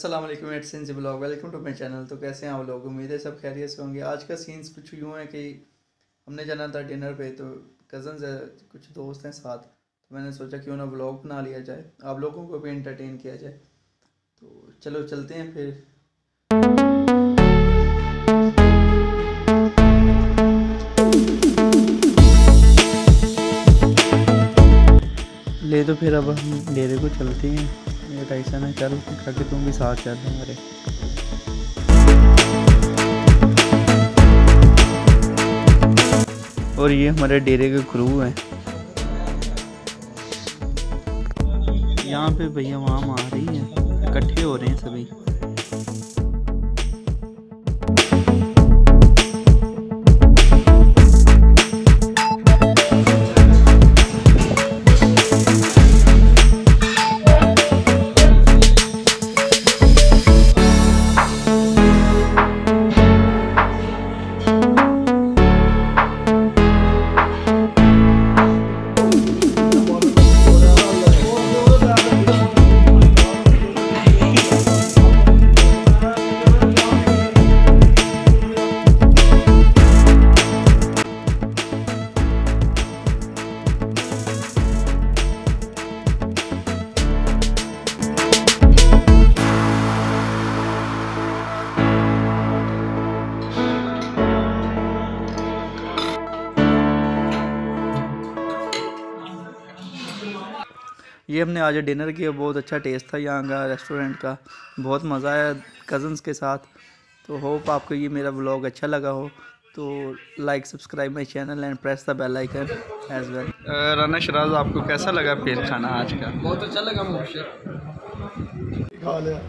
अस्सलाम वालेकुम एट since blog welcome to my channel तो कैसे हैं आप लोग? उम्मीद है सब खैरियत से होंगे। आज का सीन्स कुछ यूँ है कि हमने जाना था डिनर पे तो कज़न है, कुछ दोस्त हैं साथ। तो मैंने सोचा क्यों ना ब्लॉग बना लिया जाए। आप लोगों को भी इंटरटेन किया जाए। तो चलो चलते हैं फिर। ले तो फिर अब हम डेरे को चलते हैं। ये टाइसन है चल करके तुम भी साथ चल हमारे और ये हमारे डेरे के क्रू हैं। यहाँ पे भैया वहाँ आ रही हैं, इकट्ठे हो रहे हैं सभी। ये हमने आज डिनर किया बहुत अच्छा टेस्ट था यहाँ का रेस्टोरेंट का। बहुत मज़ा आया कज़न्स के साथ। तो होप आपको ये मेरा ब्लॉग अच्छा लगा हो। तो like subscribe my channel and press the bell icon as well Rana Sharaj आपको कैसा लगा फिर खाना आज का? बहुत अच्छा लगा मुझे। खा लिया।